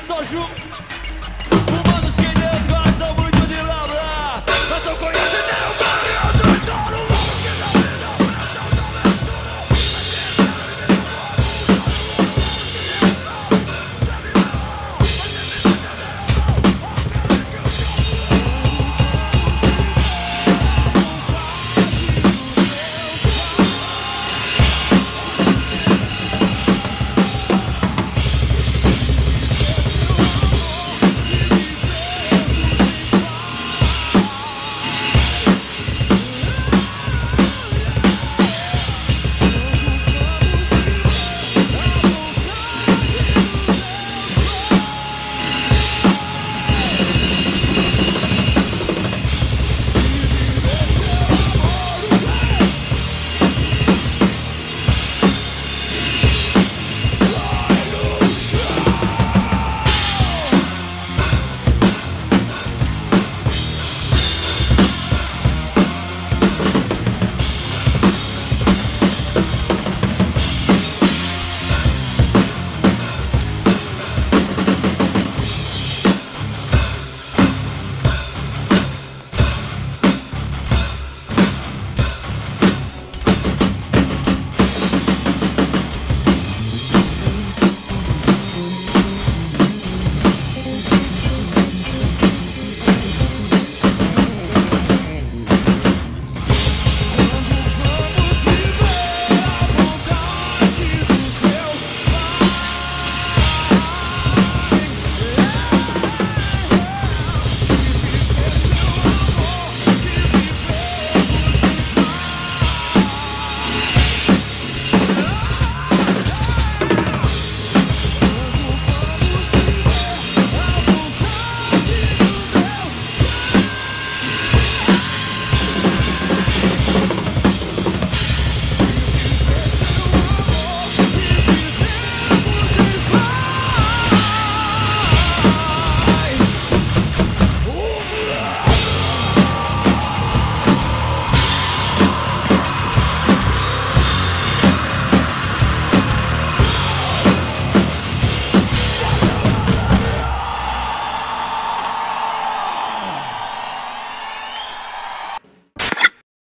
que só. Humanos que desgostam muito de labrar, mas não conhecem nada.